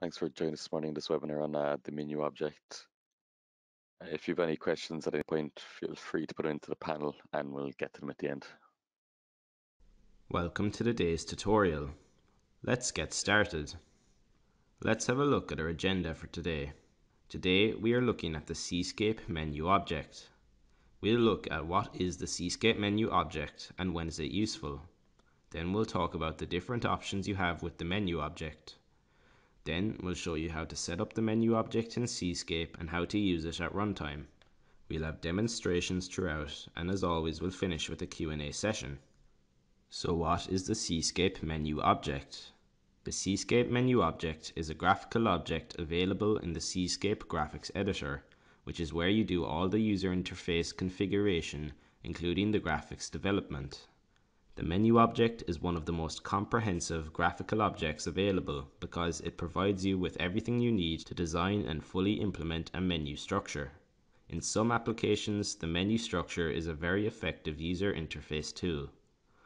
Thanks for joining us this morning in this webinar on uh, the menu object. Uh, if you have any questions at any point, feel free to put them into the panel and we'll get to them at the end. Welcome to today's tutorial. Let's get started. Let's have a look at our agenda for today. Today we are looking at the Cscape menu object. We'll look at what is the Cscape menu object and when is it useful. Then we'll talk about the different options you have with the menu object. Then we'll show you how to set up the menu object in Cscape and how to use it at runtime. We'll have demonstrations throughout and as always we'll finish with a Q&A session. So what is the Cscape menu object? The Cscape menu object is a graphical object available in the Cscape graphics editor, which is where you do all the user interface configuration, including the graphics development. The menu object is one of the most comprehensive graphical objects available because it provides you with everything you need to design and fully implement a menu structure. In some applications, the menu structure is a very effective user interface tool.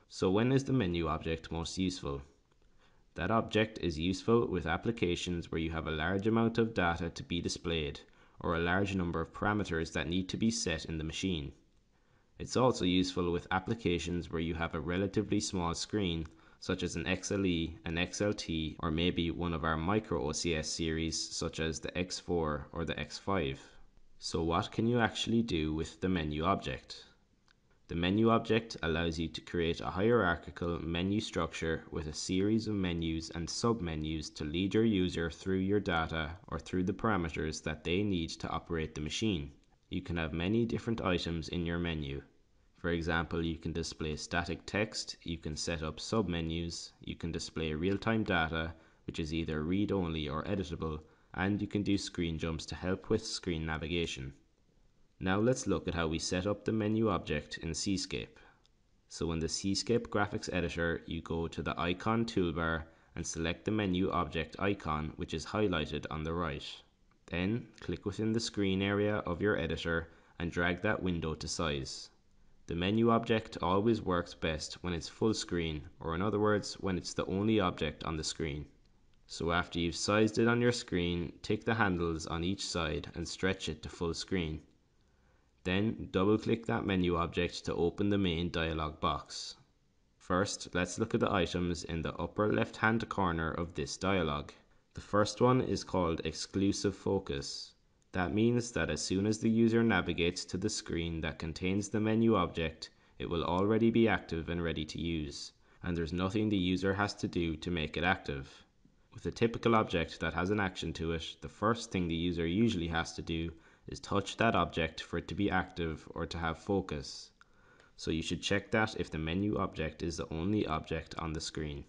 So when is the menu object most useful? That object is useful with applications where you have a large amount of data to be displayed or a large number of parameters that need to be set in the machine. It's also useful with applications where you have a relatively small screen such as an XLE, an XLT, or maybe one of our micro OCS series such as the X4 or the X5. So what can you actually do with the menu object? The menu object allows you to create a hierarchical menu structure with a series of menus and submenus to lead your user through your data or through the parameters that they need to operate the machine. You can have many different items in your menu. For example, you can display static text, you can set up submenus, you can display real-time data, which is either read-only or editable, and you can do screen jumps to help with screen navigation. Now let's look at how we set up the menu object in Cscape. So in the Cscape graphics editor, you go to the icon toolbar and select the menu object icon which is highlighted on the right. Then click within the screen area of your editor and drag that window to size. The menu object always works best when it's full screen, or in other words, when it's the only object on the screen. So after you've sized it on your screen, tick the handles on each side and stretch it to full screen. Then double click that menu object to open the main dialog box. First, let's look at the items in the upper left hand corner of this dialog. The first one is called exclusive focus. That means that as soon as the user navigates to the screen that contains the menu object, it will already be active and ready to use, and there's nothing the user has to do to make it active. With a typical object that has an action to it, the first thing the user usually has to do is touch that object for it to be active or to have focus. So you should check that if the menu object is the only object on the screen.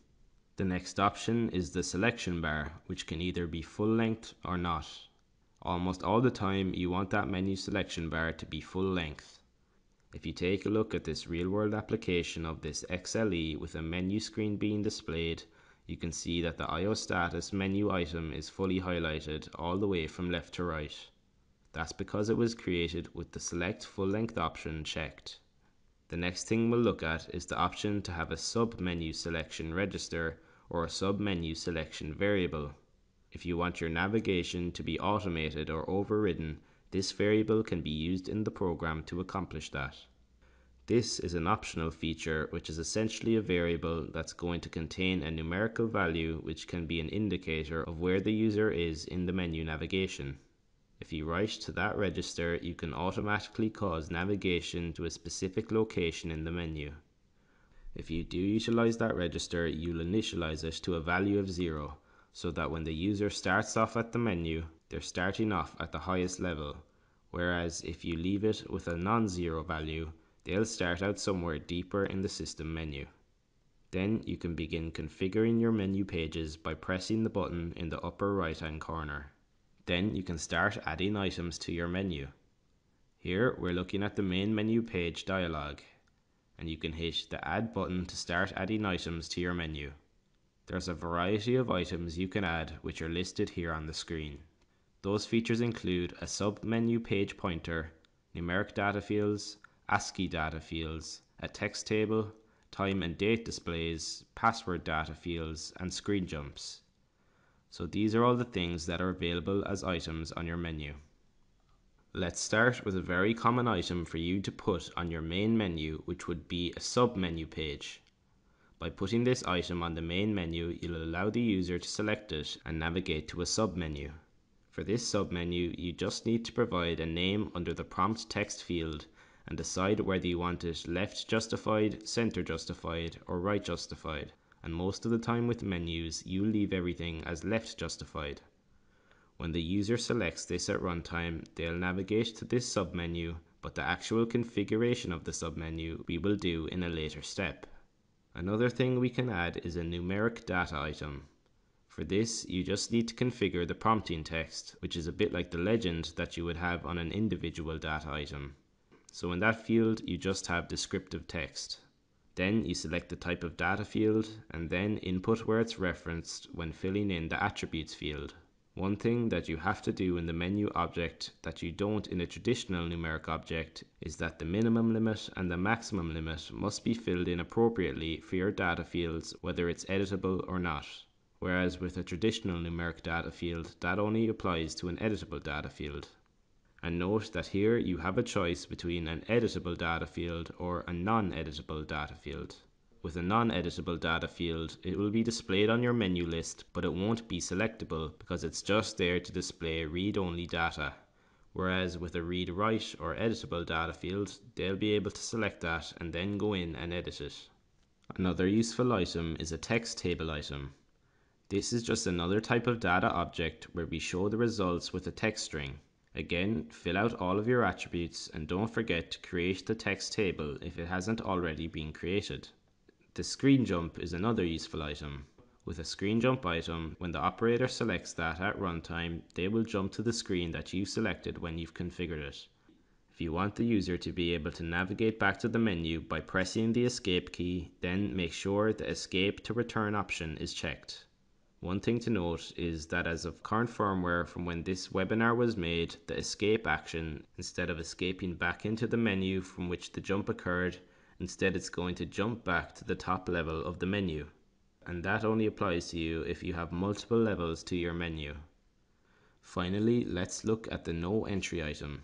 The next option is the selection bar, which can either be full length or not. Almost all the time you want that menu selection bar to be full length. If you take a look at this real world application of this XLE with a menu screen being displayed, you can see that the IO status menu item is fully highlighted all the way from left to right. That's because it was created with the select full length option checked. The next thing we'll look at is the option to have a sub-menu selection register or a sub-menu selection variable. If you want your navigation to be automated or overridden, this variable can be used in the program to accomplish that. This is an optional feature which is essentially a variable that's going to contain a numerical value which can be an indicator of where the user is in the menu navigation. If you write to that register, you can automatically cause navigation to a specific location in the menu. If you do utilize that register, you'll initialize it to a value of 0, so that when the user starts off at the menu, they're starting off at the highest level, whereas if you leave it with a non-zero value, they'll start out somewhere deeper in the system menu. Then you can begin configuring your menu pages by pressing the button in the upper right hand corner. Then you can start adding items to your menu. Here we're looking at the main menu page dialog and you can hit the add button to start adding items to your menu. There's a variety of items you can add which are listed here on the screen. Those features include a sub-menu page pointer, numeric data fields, ASCII data fields, a text table, time and date displays, password data fields, and screen jumps. So these are all the things that are available as items on your menu. Let's start with a very common item for you to put on your main menu, which would be a sub-menu page. By putting this item on the main menu, you'll allow the user to select it and navigate to a sub-menu. For this sub-menu, you just need to provide a name under the prompt text field and decide whether you want it left justified, center justified, or right justified. And most of the time with menus, you leave everything as left justified. When the user selects this at runtime, they'll navigate to this submenu, but the actual configuration of the submenu we will do in a later step. Another thing we can add is a numeric data item. For this, you just need to configure the prompting text, which is a bit like the legend that you would have on an individual data item. So in that field, you just have descriptive text. Then you select the type of data field, and then input where it's referenced when filling in the attributes field. One thing that you have to do in the menu object that you don't in a traditional numeric object is that the minimum limit and the maximum limit must be filled in appropriately for your data fields whether it's editable or not. Whereas with a traditional numeric data field, that only applies to an editable data field. And note that here you have a choice between an editable data field or a non-editable data field. With a non-editable data field, it will be displayed on your menu list, but it won't be selectable because it's just there to display read-only data. Whereas with a read-write or editable data field, they'll be able to select that and then go in and edit it. Another useful item is a text table item. This is just another type of data object where we show the results with a text string. Again, fill out all of your attributes and don't forget to create the text table if it hasn't already been created. The screen jump is another useful item. With a screen jump item, when the operator selects that at runtime, they will jump to the screen that you selected when you've configured it. If you want the user to be able to navigate back to the menu by pressing the escape key, then make sure the escape to return option is checked. One thing to note is that as of current firmware from when this webinar was made, the escape action, instead of escaping back into the menu from which the jump occurred, Instead, it's going to jump back to the top level of the menu. And that only applies to you if you have multiple levels to your menu. Finally, let's look at the no entry item.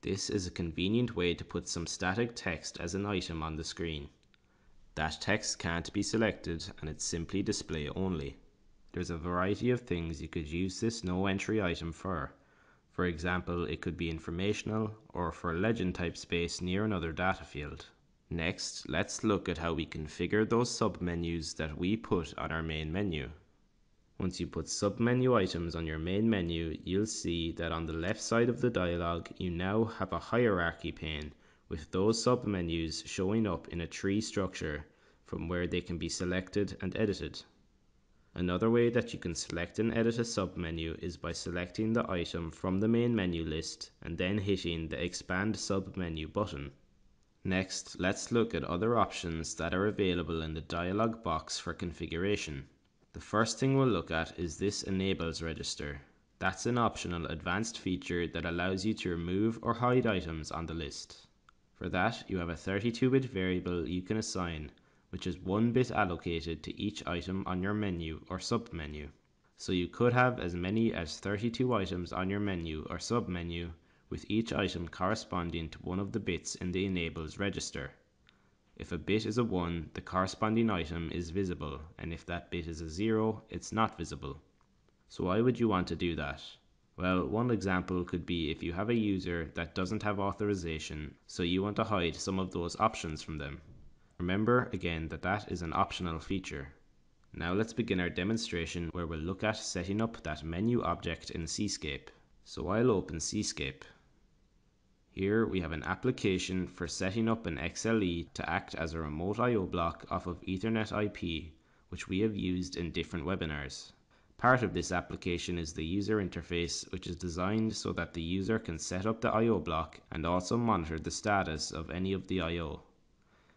This is a convenient way to put some static text as an item on the screen. That text can't be selected and it's simply display only. There's a variety of things you could use this no entry item for. For example, it could be informational or for a legend type space near another data field. Next, let's look at how we configure those submenus that we put on our main menu. Once you put submenu items on your main menu, you'll see that on the left side of the dialog, you now have a hierarchy pane with those submenus showing up in a tree structure from where they can be selected and edited. Another way that you can select and edit a submenu is by selecting the item from the main menu list and then hitting the expand submenu button. Next, let's look at other options that are available in the dialog box for configuration. The first thing we'll look at is this enables register. That's an optional advanced feature that allows you to remove or hide items on the list. For that, you have a 32-bit variable you can assign, which is one bit allocated to each item on your menu or submenu. So you could have as many as 32 items on your menu or submenu with each item corresponding to one of the bits in the enables register. If a bit is a 1, the corresponding item is visible, and if that bit is a 0, it's not visible. So why would you want to do that? Well, one example could be if you have a user that doesn't have authorization, so you want to hide some of those options from them. Remember again that that is an optional feature. Now let's begin our demonstration where we'll look at setting up that menu object in Cscape. So I'll open Cscape. Here we have an application for setting up an XLE to act as a remote I.O. block off of Ethernet IP, which we have used in different webinars. Part of this application is the user interface, which is designed so that the user can set up the I.O. block and also monitor the status of any of the I.O.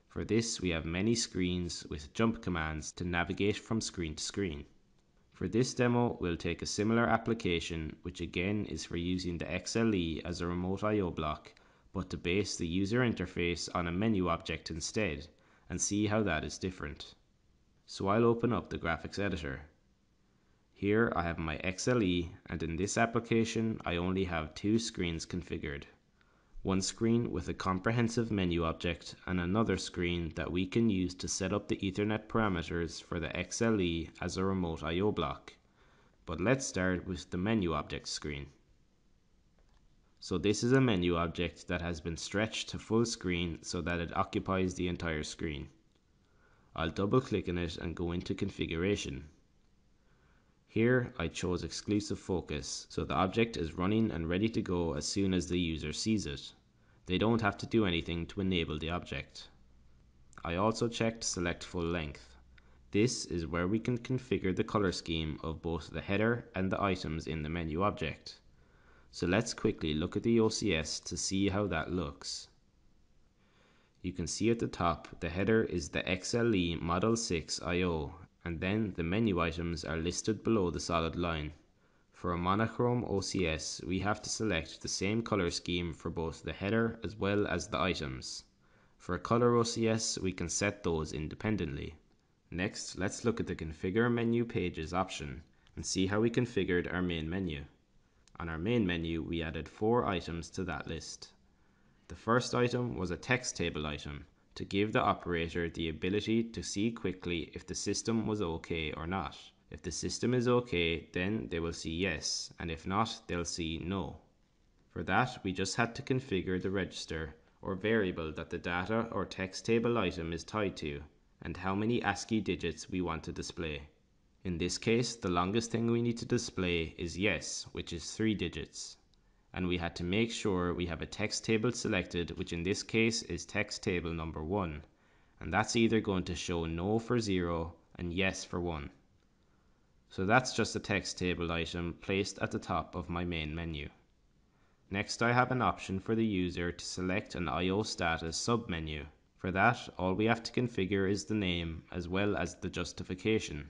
For this, we have many screens with jump commands to navigate from screen to screen. For this demo, we'll take a similar application, which again is for using the XLE as a remote I.O. block, but to base the user interface on a menu object instead, and see how that is different. So I'll open up the graphics editor. Here I have my XLE and in this application I only have two screens configured. One screen with a comprehensive menu object and another screen that we can use to set up the Ethernet parameters for the XLE as a remote I.O. block. But let's start with the menu object screen. So this is a menu object that has been stretched to full screen so that it occupies the entire screen. I'll double click on it and go into configuration. Here I chose exclusive focus, so the object is running and ready to go as soon as the user sees it. They don't have to do anything to enable the object. I also checked select full length. This is where we can configure the color scheme of both the header and the items in the menu object. So let's quickly look at the OCS to see how that looks. You can see at the top the header is the XLE Model 6 IO and then the menu items are listed below the solid line. For a monochrome OCS, we have to select the same color scheme for both the header as well as the items. For a color OCS, we can set those independently. Next, let's look at the Configure Menu Pages option and see how we configured our main menu. On our main menu, we added four items to that list. The first item was a text table item, to give the operator the ability to see quickly if the system was okay or not. If the system is okay, then they will see yes, and if not, they'll see no. For that, we just had to configure the register or variable that the data or text table item is tied to, and how many ASCII digits we want to display. In this case, the longest thing we need to display is yes, which is 3 digits and we had to make sure we have a text table selected, which in this case is text table number 1. And that's either going to show no for 0 and yes for 1. So that's just a text table item placed at the top of my main menu. Next I have an option for the user to select an IO status submenu. For that, all we have to configure is the name as well as the justification.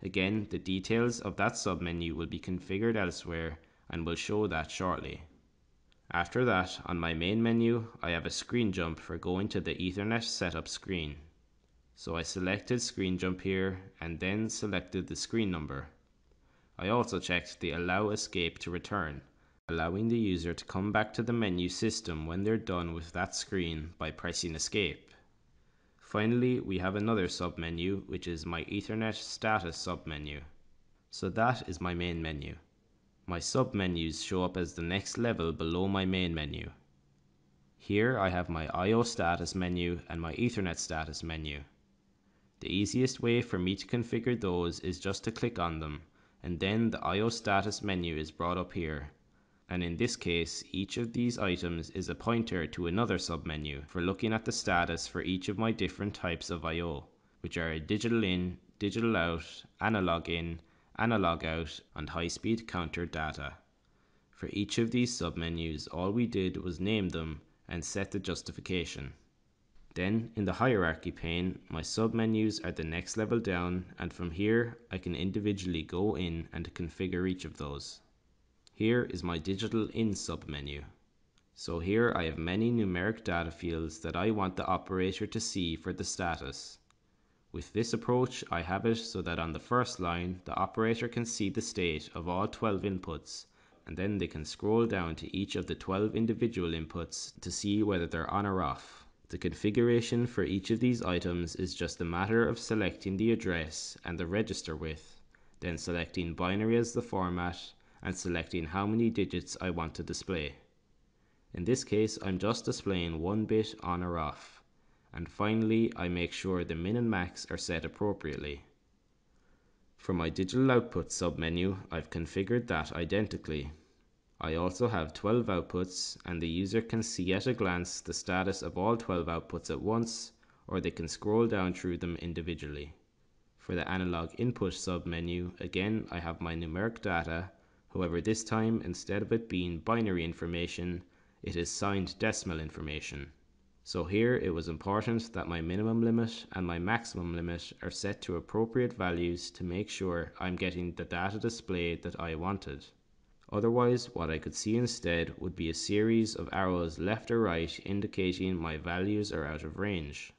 Again, the details of that submenu will be configured elsewhere and will show that shortly. After that, on my main menu, I have a screen jump for going to the Ethernet setup screen. So I selected screen jump here and then selected the screen number. I also checked the allow escape to return, allowing the user to come back to the menu system when they're done with that screen by pressing escape. Finally, we have another submenu, which is my Ethernet status submenu. So that is my main menu. My submenus show up as the next level below my main menu. Here I have my I.O. status menu and my Ethernet status menu. The easiest way for me to configure those is just to click on them, and then the I.O. status menu is brought up here. And in this case, each of these items is a pointer to another submenu for looking at the status for each of my different types of I.O., which are digital in, digital out, analog in, analog out, and high speed counter data. For each of these submenus, all we did was name them and set the justification. Then, in the hierarchy pane, my submenus are the next level down, and from here I can individually go in and configure each of those. Here is my digital in submenu. So here I have many numeric data fields that I want the operator to see for the status. With this approach, I have it so that on the first line, the operator can see the state of all 12 inputs, and then they can scroll down to each of the 12 individual inputs to see whether they're on or off. The configuration for each of these items is just a matter of selecting the address and the register width, then selecting binary as the format, and selecting how many digits I want to display. In this case, I'm just displaying one bit on or off and finally I make sure the min and max are set appropriately. For my digital output submenu, I've configured that identically. I also have 12 outputs and the user can see at a glance the status of all 12 outputs at once or they can scroll down through them individually. For the analog input submenu, again I have my numeric data, however this time instead of it being binary information, it is signed decimal information. So here it was important that my minimum limit and my maximum limit are set to appropriate values to make sure I'm getting the data displayed that I wanted. Otherwise, what I could see instead would be a series of arrows left or right indicating my values are out of range.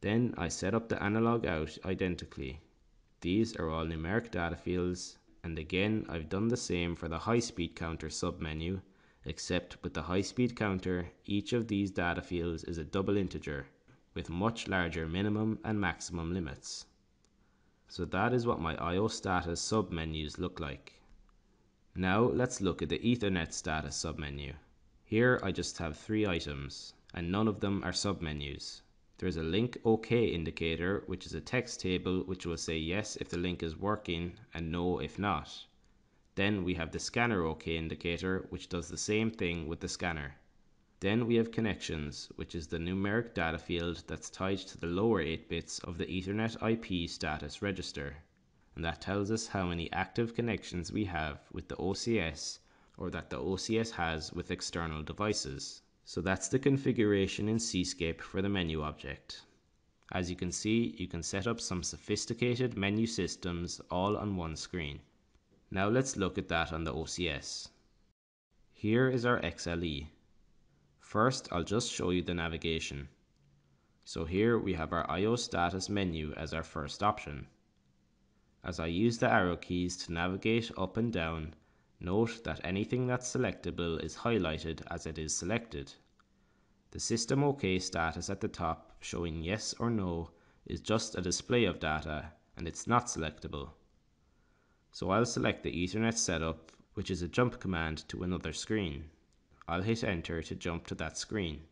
Then I set up the analog out identically. These are all numeric data fields and again I've done the same for the high speed counter submenu except with the high speed counter each of these data fields is a double integer with much larger minimum and maximum limits. So that is what my IO status submenus look like. Now let's look at the Ethernet status submenu. Here I just have three items and none of them are submenus. There's a link OK indicator, which is a text table which will say yes if the link is working and no if not. Then we have the scanner OK indicator, which does the same thing with the scanner. Then we have connections, which is the numeric data field that's tied to the lower 8 bits of the Ethernet IP status register. And that tells us how many active connections we have with the OCS or that the OCS has with external devices. So that's the configuration in Cscape for the menu object. As you can see, you can set up some sophisticated menu systems all on one screen. Now let's look at that on the OCS. Here is our XLE. First, I'll just show you the navigation. So here we have our IO status menu as our first option. As I use the arrow keys to navigate up and down, Note that anything that's selectable is highlighted as it is selected. The system OK status at the top showing yes or no is just a display of data and it's not selectable. So I'll select the Ethernet setup which is a jump command to another screen. I'll hit enter to jump to that screen.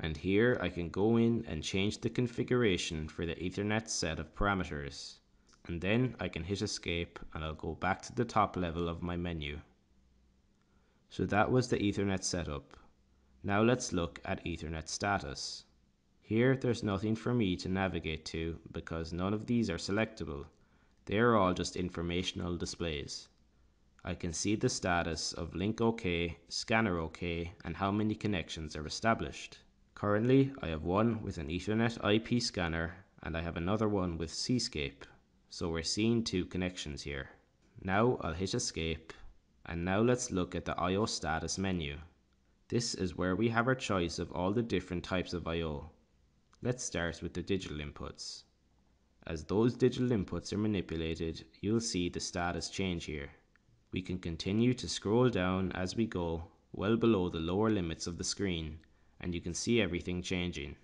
And here I can go in and change the configuration for the Ethernet set of parameters and then I can hit escape and I'll go back to the top level of my menu. So that was the Ethernet setup. Now let's look at Ethernet status. Here there's nothing for me to navigate to because none of these are selectable. They are all just informational displays. I can see the status of link OK, scanner OK and how many connections are established. Currently I have one with an Ethernet IP scanner and I have another one with Cscape. So we're seeing two connections here. Now I'll hit escape and now let's look at the IO status menu. This is where we have our choice of all the different types of IO. Let's start with the digital inputs. As those digital inputs are manipulated, you'll see the status change here. We can continue to scroll down as we go, well below the lower limits of the screen, and you can see everything changing.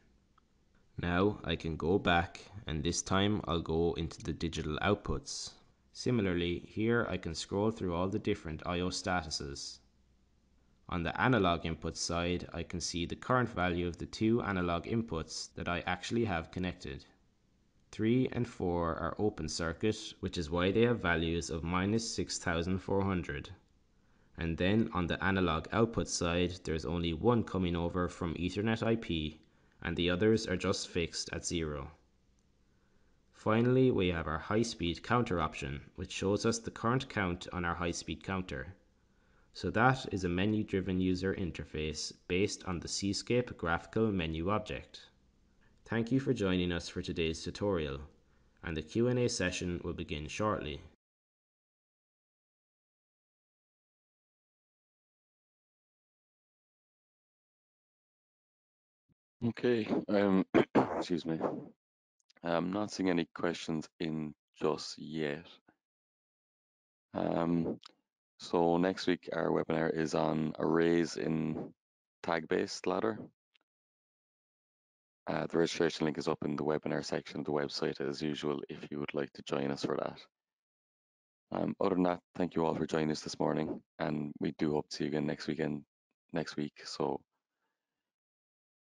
Now I can go back and this time I'll go into the digital outputs. Similarly, here I can scroll through all the different I.O. statuses. On the analog input side, I can see the current value of the two analog inputs that I actually have connected. 3 and 4 are open circuit, which is why they have values of minus 6400. And then on the analog output side, there's only one coming over from Ethernet IP, and the others are just fixed at zero. Finally, we have our high speed counter option, which shows us the current count on our high speed counter. So that is a menu driven user interface based on the Cscape graphical menu object. Thank you for joining us for today's tutorial, and the Q&A session will begin shortly. Okay, um, excuse me. I'm not seeing any questions in just yet. Um, so next week our webinar is on arrays in tag-based ladder. Uh, the registration link is up in the webinar section of the website as usual if you would like to join us for that. Um, other than that, thank you all for joining us this morning and we do hope to see you again next weekend, next week. So